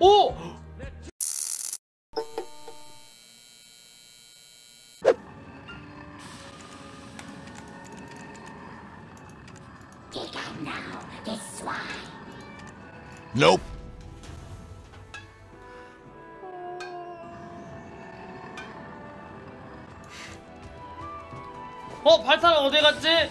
오! Nope. 어 발탄 어디 갔지?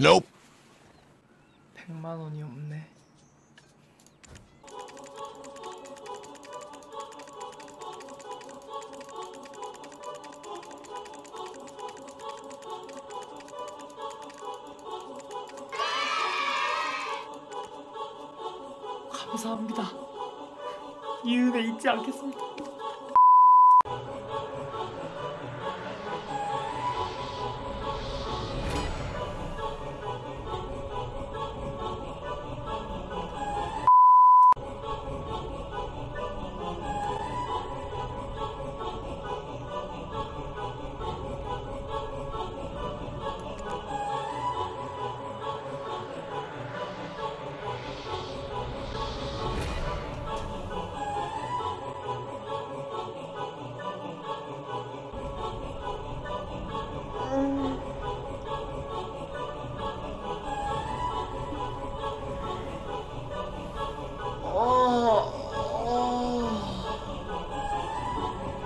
Nope. 100만 원이 없네. 감사합니다. 이 은혜 잊지 않겠습니다.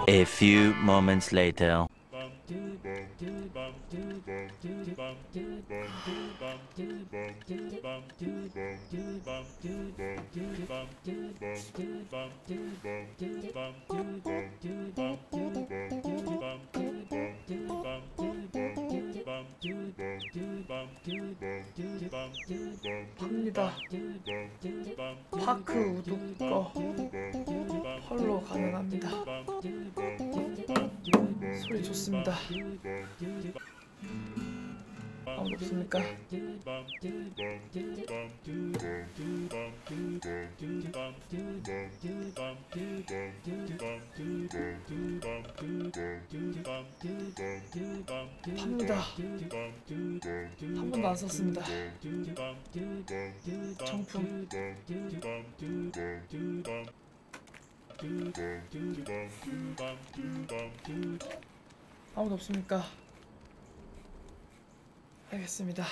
A few moments later. 합니다. 파크 우두꺼 펄로 가능합니다. 소리 좋습니다. 아무도 없습니까? 팝니다. 한 번도 안 썼습니다. 정품. 아무도 없습니까? 알겠습니다.